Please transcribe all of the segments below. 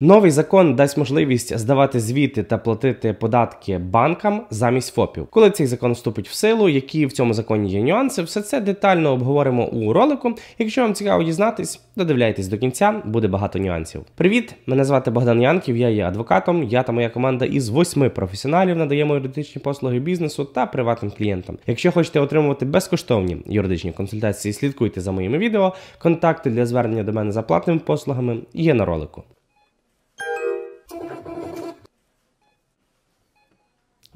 Новий закон дасть можливість здавати звіти та платити податки банкам замість ФОПів. Коли цей закон вступить в силу, які в цьому законі є нюанси, все це детально обговоримо у ролику. Якщо вам цікаво дізнатись, додивляйтесь до кінця, буде багато нюансів. Привіт! Мене звати Богдан Янків, я є адвокатом. Я та моя команда із восьми професіоналів надаємо юридичні послуги бізнесу та приватним клієнтам. Якщо хочете отримувати безкоштовні юридичні консультації, слідкуйте за моїми відео. Контакти для звернення до мене за платними послугами є на ролику.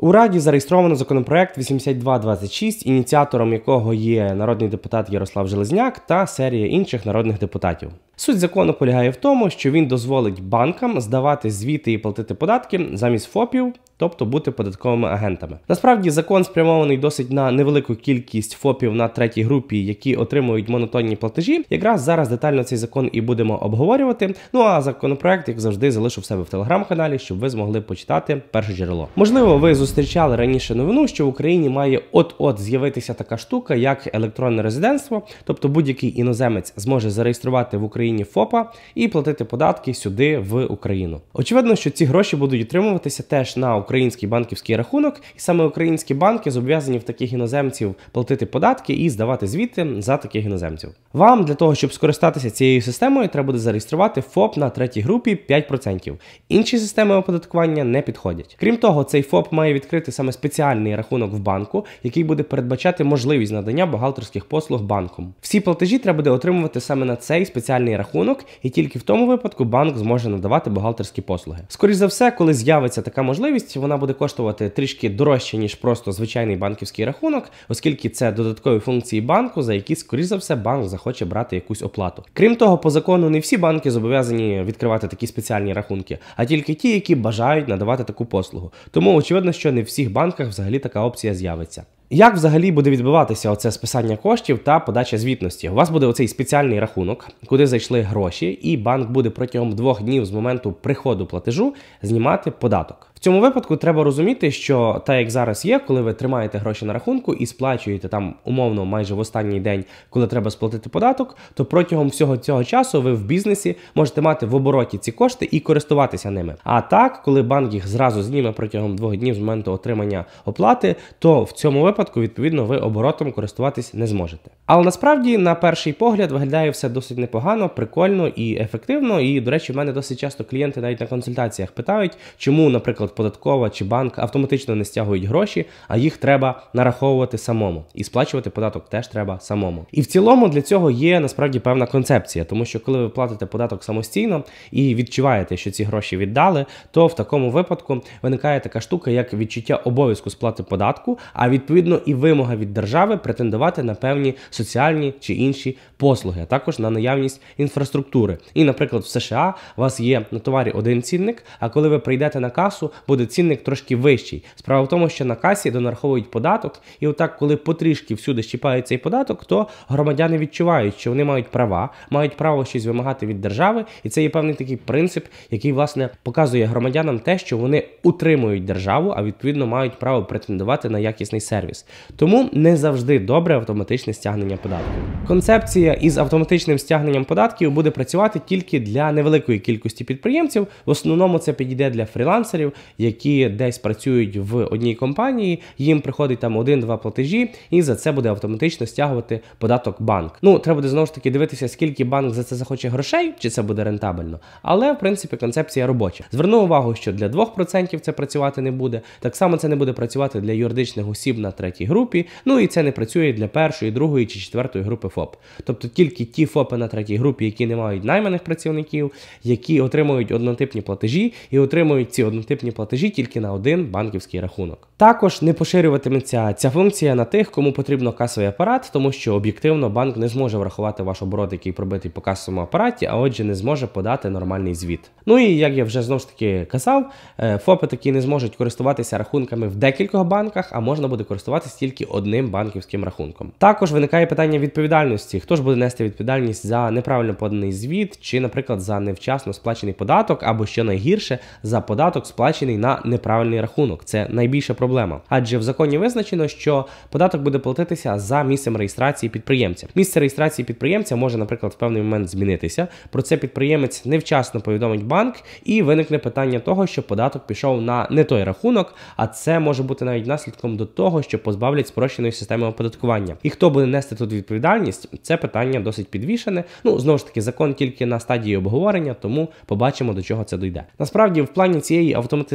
У Раді зареєстровано законопроект 8226, ініціатором якого є народний депутат Ярослав Железняк та серія інших народних депутатів. Суть закону полягає в тому, що він дозволить банкам здавати звіти і платити податки замість ФОПів, тобто бути податковими агентами. Насправді закон спрямований досить на невелику кількість ФОПів на третій групі, які отримують монотонні платежі. Якраз зараз детально цей закон і будемо обговорювати. Ну а законопроект, як завжди, залишу в себе в телеграм-каналі, щоб ви змогли почитати перше джерело. Можливо, ви зустрічали раніше новину, що в Україні має от-от з'явитися така штука, як електронне резидентство, тобто будь-який іноземець зможе зареєструвати в Україні. Україні ФОПа і платити податки сюди в Україну. Очевидно, що ці гроші будуть отримуватися теж на український банківський рахунок, і саме українські банки зобов'язані в таких іноземців платити податки і здавати звіти за таких іноземців. Вам для того, щоб скористатися цією системою, треба буде зареєструвати ФОП на третій групі 5%. Інші системи оподаткування не підходять. Крім того, цей ФОП має відкрити саме спеціальний рахунок в банку, який буде передбачати можливість надання бухгалтерських послуг банком. Всі платежі треба буде отримувати саме на цей спеціальний рахунок, і тільки в тому випадку банк зможе надавати бухгалтерські послуги. Скоріше за все, коли з'явиться така можливість, вона буде коштувати трішки дорожче ніж просто звичайний банківський рахунок, оскільки це додаткові функції банку, за які скоріше за все банк захоче брати якусь оплату. Крім того, по закону не всі банки зобов'язані відкривати такі спеціальні рахунки, а тільки ті, які бажають надавати таку послугу. Тому очевидно, що не в всіх банках взагалі така опція з'явиться. Як взагалі буде відбуватися оце списання коштів та подача звітності? У вас буде оцей спеціальний рахунок, куди зайшли гроші, і банк буде протягом двох днів з моменту приходу платежу знімати податок цьому випадку треба розуміти, що так як зараз є, коли ви тримаєте гроші на рахунку і сплачуєте там умовно майже в останній день, коли треба сплатити податок, то протягом всього цього часу ви в бізнесі можете мати в обороті ці кошти і користуватися ними. А так, коли банк їх зразу зніме протягом двох днів з моменту отримання оплати, то в цьому випадку відповідно ви оборотом користуватись не зможете. Але насправді на перший погляд виглядає все досить непогано, прикольно і ефективно. І, до речі, в мене досить часто клієнти навіть на консультаціях питають, чому, наприклад податкова чи банк автоматично не стягують гроші, а їх треба нараховувати самому. І сплачувати податок теж треба самому. І в цілому для цього є насправді певна концепція, тому що коли ви платите податок самостійно і відчуваєте, що ці гроші віддали, то в такому випадку виникає така штука, як відчуття обов'язку сплати податку, а відповідно і вимога від держави претендувати на певні соціальні чи інші послуги, а також на наявність інфраструктури. І, наприклад, в США у вас є на товарі один цінник, а коли ви прийдете на касу, буде цінник трошки вищий. Справа в тому, що на касі донараховують податок, і отак, коли потрішки всюди щіпають цей податок, то громадяни відчувають, що вони мають права, мають право щось вимагати від держави, і це є певний такий принцип, який власне показує громадянам те, що вони утримують державу, а відповідно мають право претендувати на якісний сервіс. Тому не завжди добре автоматичне стягнення податків. Концепція із автоматичним стягненням податків буде працювати тільки для невеликої кількості підприємців. В основному це підійде для фрілансерів, які десь працюють в одній компанії, їм приходить там один-два платежі, і за це буде автоматично стягувати податок банк. Ну, треба буде знову ж таки дивитися, скільки банк за це захоче грошей, чи це буде рентабельно. Але в принципі концепція робоча. Зверну увагу, що для 2% це працювати не буде. Так само це не буде працювати для юридичних осіб на третій групі. Ну і це не працює для першої, другої чи четвертої групи ФОП. Тобто тільки ті ФОПи на третій групі, які не мають найманих працівників, які отримують однотипні платежі і отримують ці однотипні платежі тільки на один банківський рахунок. Також не поширюватиметься ця функція на тих, кому потрібно касовий апарат, тому що об'єктивно банк не зможе врахувати ваш оборот, який пробитий по касовому апараті, а отже, не зможе подати нормальний звіт. Ну і як я вже знову ж таки казав, е, ФОПи такі не зможуть користуватися рахунками в декількох банках, а можна буде користуватися. користуватися тільки одним банківським рахунком. Також виникає питання відповідальності: хто ж буде нести відповідальність за неправильно поданий звіт, чи, наприклад, за невчасно сплачений податок, або що найгірше за податок, сплачений на неправильний рахунок. Це найбільша проблема. Адже в законі визначено, що податок буде платитися за місцем реєстрації підприємця. Місце реєстрації підприємця може, наприклад, в певний момент змінитися. Про це підприємець невчасно повідомить банк, і виникне питання того, що податок пішов на не той рахунок, а це може бути навіть наслідком до того, що позбавлять спрощеної системи оподаткування. І хто буде нести тут відповідальність? Це питання досить підвішене. Ну знову ж таки, закон тільки на стадії обговорення, тому побачимо до чого це дойде. Насправді, в плані цієї автоматизації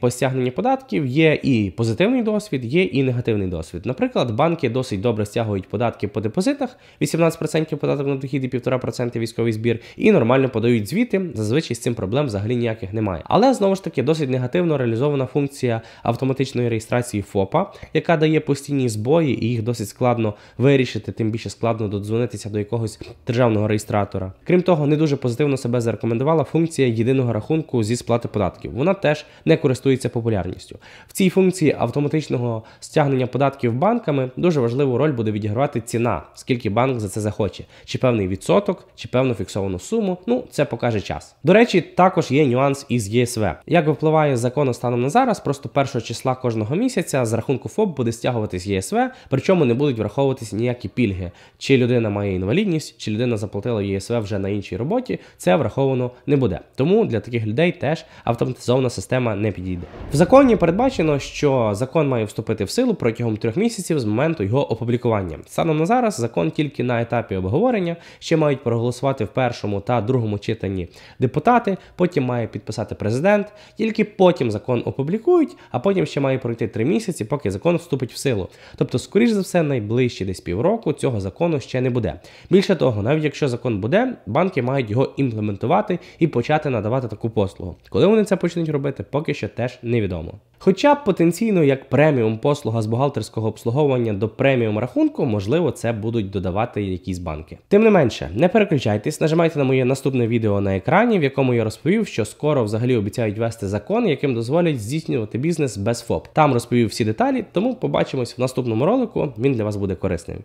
по стягненню податків є і позитивний досвід, є і негативний досвід. Наприклад, банки досить добре стягують податки по депозитах, 18% податок на дохід і 1,5% військовий збір, і нормально подають звіти. Зазвичай з цим проблем взагалі ніяких немає. Але знову ж таки досить негативно реалізована функція автоматичної реєстрації ФОПа, яка дає постійні збої, і їх досить складно вирішити, тим більше складно додзвонитися до якогось державного реєстратора. Крім того, не дуже позитивно себе зарекомендувала функція єдиного рахунку зі сплати податків. Вона теж не користується популярністю. В цій функції автоматичного стягнення податків банками дуже важливу роль буде відігравати ціна, скільки банк за це захоче, чи певний відсоток, чи певну фіксовану суму. Ну це покаже час. До речі, також є нюанс із ЄСВ. Як випливає закон станом на зараз, просто першого числа кожного місяця з рахунку ФОП буде стягуватись ЄСВ, причому не будуть враховуватись ніякі пільги. Чи людина має інвалідність, чи людина заплатила ЄСВ вже на іншій роботі, це враховано не буде. Тому для таких людей теж автоматизована система не підійде. В законі передбачено, що закон має вступити в силу протягом трьох місяців з моменту його опублікування. Станом на зараз закон тільки на етапі обговорення, ще мають проголосувати в першому та другому читанні депутати. Потім має підписати президент. Тільки потім закон опублікують, а потім ще має пройти три місяці, поки закон вступить в силу. Тобто, скоріш за все, найближче десь півроку цього закону ще не буде. Більше того, навіть якщо закон буде, банки мають його імплементувати і почати надавати таку послугу. Коли вони це почнуть робити, поки що теж невідомо. Хоча потенційно як преміум послуга з бухгалтерського обслуговування до преміум рахунку, можливо, це будуть додавати якісь банки. Тим не менше, не переключайтесь, нажимайте на моє наступне відео на екрані, в якому я розповів, що скоро взагалі обіцяють ввести закон, яким дозволять здійснювати бізнес без ФОП. Там розповів всі деталі, тому побачимось в наступному ролику. Він для вас буде корисним.